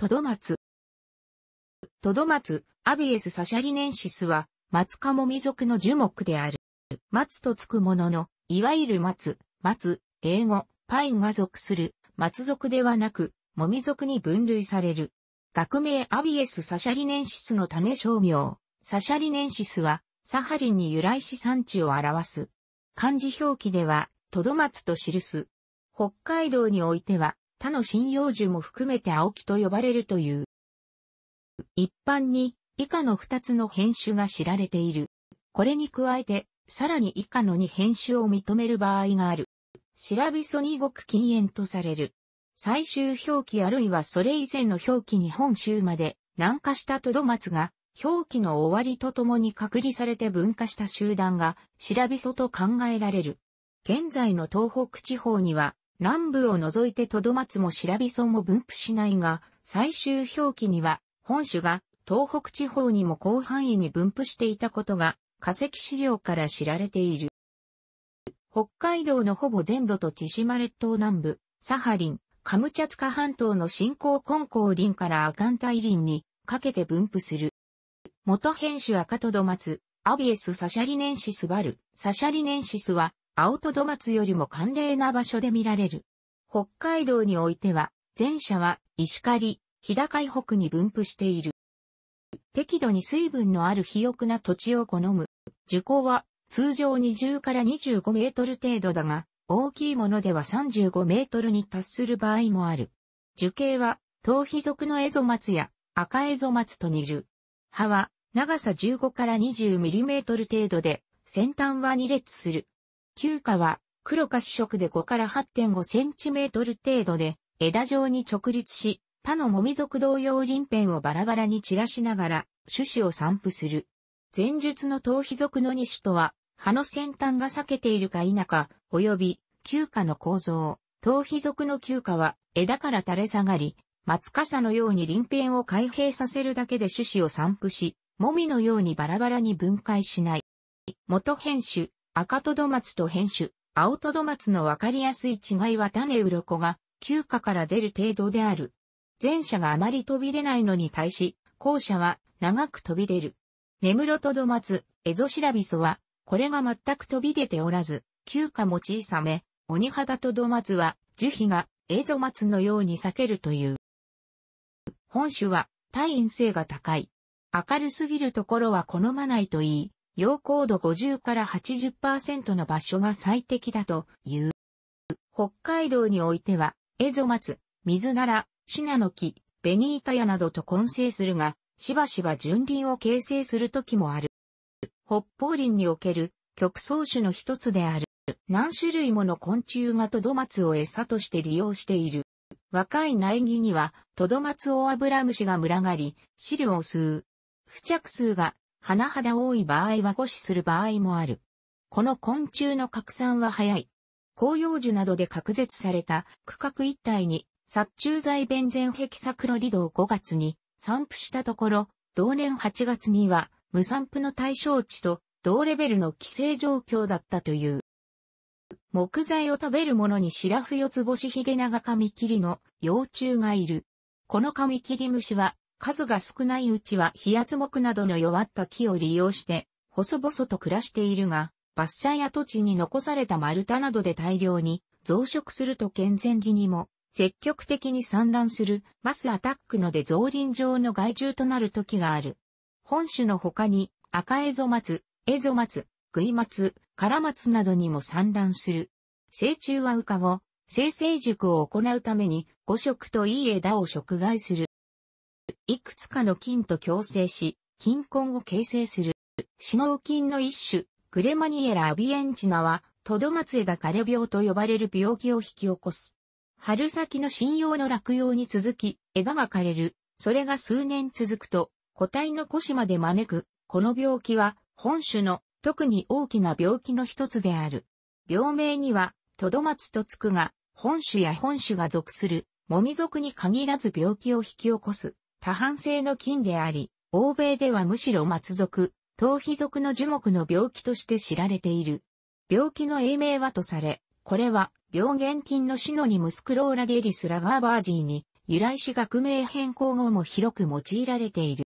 トドマツ。トドマツ、アビエスサシャリネンシスは、松カモミ属の樹木である。松とつくものの、いわゆる松、松、英語、パインが属する、松属ではなく、モミ属に分類される。学名アビエスサシャリネンシスの種商名。サシャリネンシスは、サハリンに由来し産地を表す。漢字表記では、トドマツと記す。北海道においては、他の針葉樹も含めて青木と呼ばれるという。一般に以下の二つの変種が知られている。これに加えて、さらに以下の二変種を認める場合がある。調びそに極禁煙とされる。最終表記あるいはそれ以前の表記に本州まで南下したトドマツが表記の終わりとともに隔離されて分化した集団が調びそと考えられる。現在の東北地方には南部を除いてトドマツもシラビソも分布しないが、最終表記には、本種が東北地方にも広範囲に分布していたことが化石資料から知られている。北海道のほぼ全土と千島列島南部、サハリン、カムチャツカ半島の新興根高林からアカンタイ林にかけて分布する。元変種赤トドマツ、アビエスサシャリネンシスバル、サシャリネンシスは青トドマツよりも寒冷な場所で見られる。北海道においては、前者は石狩、日高北に分布している。適度に水分のある肥沃な土地を好む。樹高は通常20から25メートル程度だが、大きいものでは35メートルに達する場合もある。樹形は、頭皮属のエゾマツや赤エゾマツと似る。葉は長さ15から20ミリメートル程度で、先端は2列する。球花は黒褐色で5から8.5センチメートル程度で枝状に直立し、他のもみ属同様鱗片をバラバラに散らしながら種子を散布する。前述の頭皮属の2種とは、葉の先端が裂けているか否か、及び、球花の構造。頭皮属の球花は枝から垂れ下がり、松笠のように鱗片を開閉させるだけで種子を散布し、もみのようにバラバラに分解しない。元編集、赤トドマツと変種、青トドマツのわかりやすい違いは種鱗が休暇から出る程度である。前者があまり飛び出ないのに対し、後者は長く飛び出る。ネムロトドマツ、エゾシラビソは、これが全く飛び出ておらず、休暇も小さめ、鬼肌トドマツは、樹皮がエゾマツのように裂けるという。本種は、耐陰性が高い。明るすぎるところは好まないといい、陽高度50から80%の場所が最適だという。北海道においては、エゾマツ、水なら、シナノキ、ベニータヤなどと混成するが、しばしば純林を形成する時もある。北方林における極草種の一つである。何種類もの昆虫がトドマツを餌として利用している。若い苗木にはトドマツオアブラムシが群がり、汁を吸う。付着数が甚だ多い場合は誤死する場合もある。この昆虫の拡散は早い。紅葉樹などで隔絶された区画一帯に殺虫剤ベンゼンヘキサクロリドを5月に散布したところ、同年8月には無散布の対象値と同レベルの規制状況だったという。木材を食べるものにシラフヨツボシヒゲナガカミキリの幼虫がいる。このカミキリムシは数が少ないうちは飛圧木などの弱った木を利用して、細々と暮らしているが、伐採跡地に残された丸太などで大量に増殖すると健全木にも積極的に産卵するマスアタックので造林上の害獣となる時がある。本種の他に赤エゾマツ、エゾマツ、グイマツ、カラマツなどにも産卵する。成虫は羽化後、生成熟を行うために5色といい枝を食害する。いくつかの菌と共生し、菌根を形成する。死脳菌の一種、グレマニエラアビエンチナは、トドマツ枝枯れ病と呼ばれる病気を引き起こす。春先の針葉の落葉に続き、枝が枯れる。それが数年続くと、個体の腰まで招く。この病気は、本種の特に大きな病気の一つである。病名には、トドマツとつくが、本種や本種が属する、もみ属に限らず病気を引き起こす。多反性の菌であり、欧米ではむしろ松属、頭皮属の樹木の病気として知られている。病気の英名はとされ、これは病原菌のシノニムスクローラデリスラガーバージーに由来し学名変更後も広く用いられている。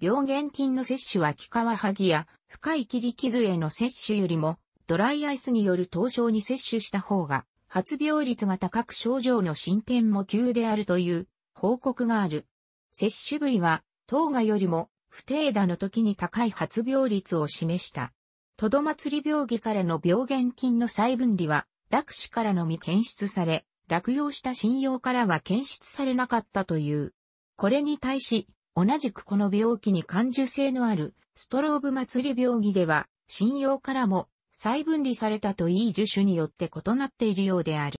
病原菌の摂取は気化はぎや深い切り傷への摂取よりもドライアイスによる凍傷に摂取した方が発病率が高く症状の進展も急であるという報告がある。摂取部位は、糖がよりも不定打の時に高い発病率を示した。トドマツリ病気からの病原菌の細分離は、落死からのみ検出され、落葉した信用からは検出されなかったという。これに対し、同じくこの病気に感受性のあるストローブ祭り病気では、信用からも再分離されたといい樹種によって異なっているようである。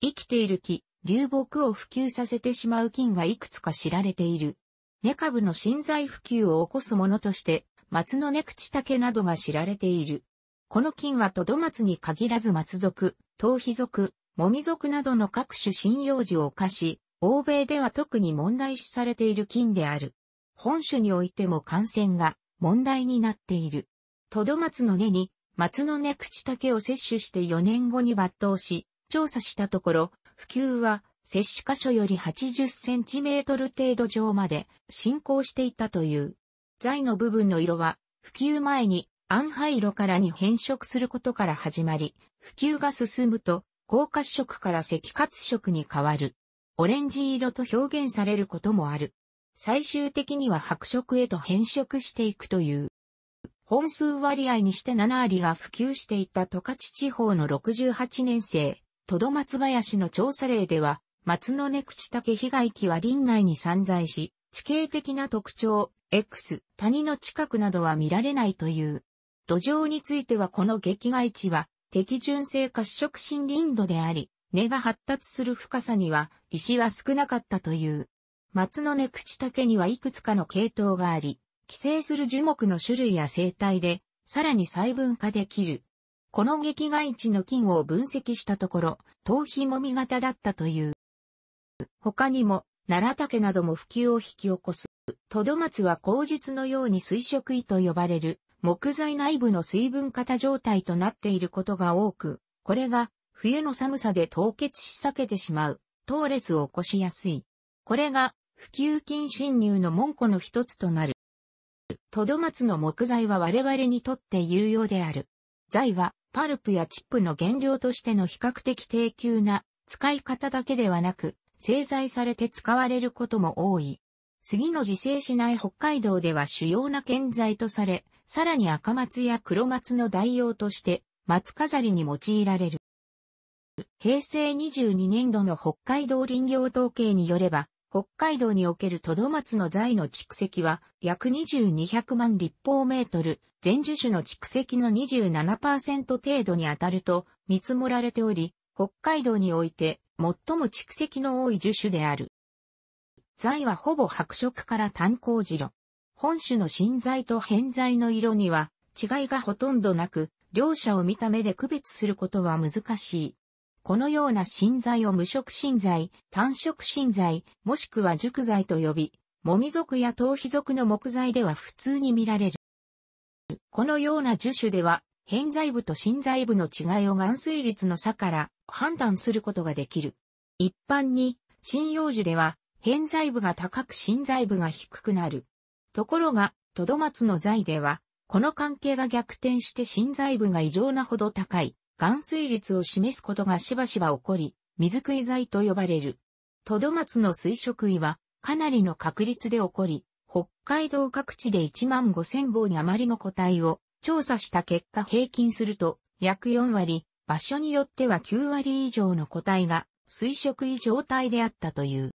生きている木、流木を普及させてしまう菌がいくつか知られている。根株の新材普及を起こすものとして、松の根口竹などが知られている。この菌はトドマツに限らず松属、頭皮属、もみ属などの各種針葉樹を犯し、欧米では特に問題視されている菌である。本種においても感染が問題になっている。トドマツの根に松の根口竹を摂取して4年後に抜刀し、調査したところ、普及は摂取箇所より80センチメートル程度上まで進行していたという。材の部分の色は、普及前に暗灰色からに変色することから始まり、普及が進むと、高褐色から赤褐色に変わる。オレンジ色と表現されることもある。最終的には白色へと変色していくという。本数割合にして7割が普及していた十勝地方の68年生、トド松林の調査例では、松の根口竹被害期は林内に散在し、地形的な特徴、X、谷の近くなどは見られないという。土壌についてはこの激害地は、適順性褐色森林土であり、根が発達する深さには石は少なかったという。松の根口竹にはいくつかの系統があり、寄生する樹木の種類や生態で、さらに細分化できる。この劇外地の菌を分析したところ、頭皮もみ型だったという。他にも、奈良竹なども普及を引き起こす。トドマツは口述のように水色位と呼ばれる木材内部の水分型状態となっていることが多く、これが冬の寒さで凍結し避けてしまう、凍裂を起こしやすい。これが普及菌侵入の門戸の一つとなる。トドマツの木材は我々にとって有用である。材はパルプやチップの原料としての比較的低級な使い方だけではなく、製材されて使われることも多い。杉の自生しない北海道では主要な建材とされ、さらに赤松や黒松の代用として松飾りに用いられる。平成22年度の北海道林業統計によれば、北海道におけるトドマツの材の蓄積は約2200万立方メートル、全樹種の蓄積の27%程度に当たると見積もられており、北海道において最も蓄積の多い樹種である。材はほぼ白色から炭鉱白。本種の新材と変材の色には違いがほとんどなく、両者を見た目で区別することは難しい。このような新材を無色新材、単色新材、もしくは熟材と呼び、もみ属や頭皮属の木材では普通に見られる。このような樹種では、変材部と新材部の違いを含水率の差から判断することができる。一般に、針葉樹では、変材部が高く新材部が低くなる。ところが、トドマツの材では、この関係が逆転して新材部が異常なほど高い。含水率を示すことがしばしば起こり、水食い剤と呼ばれる。トドマツの水食位は、かなりの確率で起こり、北海道各地で1万5千本に余りの個体を調査した結果平均すると、約4割、場所によっては9割以上の個体が水食位状態であったという。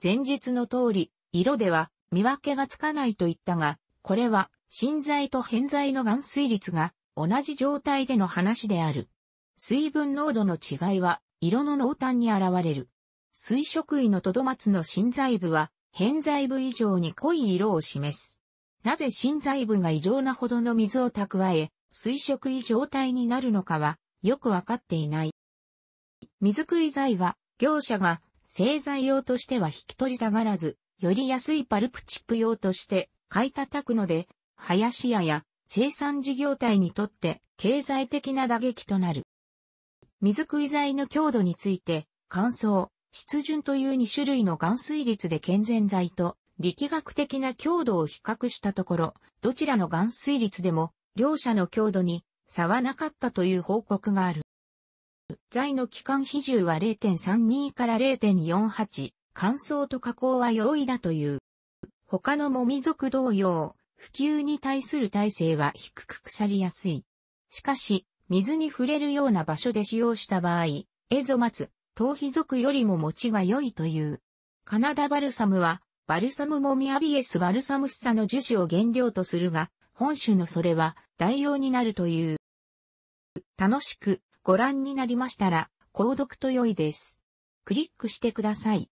前述の通り、色では見分けがつかないと言ったが、これは、新材と変材の含水率が同じ状態での話である。水分濃度の違いは、色の濃淡に現れる。水色位のトドマツの新材部は、変材部以上に濃い色を示す。なぜ新材部が異常なほどの水を蓄え、水色位状態になるのかは、よくわかっていない。水食い材は、業者が製材用としては引き取りたがらず、より安いパルプチップ用として買い叩くので、林屋や生産事業体にとって経済的な打撃となる。水食い剤の強度について、乾燥、湿潤という2種類の含水率で健全剤と力学的な強度を比較したところ、どちらの含水率でも両者の強度に差はなかったという報告がある。剤の期間比重は0.32から0.48、乾燥と加工は容易だという。他のもみ属同様、普及に対する耐性は低く腐りやすい。しかし、水に触れるような場所で使用した場合、エゾマツ、頭皮属よりも持ちが良いという。カナダバルサムは、バルサムモミアビエスバルサムスサの樹脂を原料とするが、本種のそれは代用になるという。楽しくご覧になりましたら、購読と良いです。クリックしてください。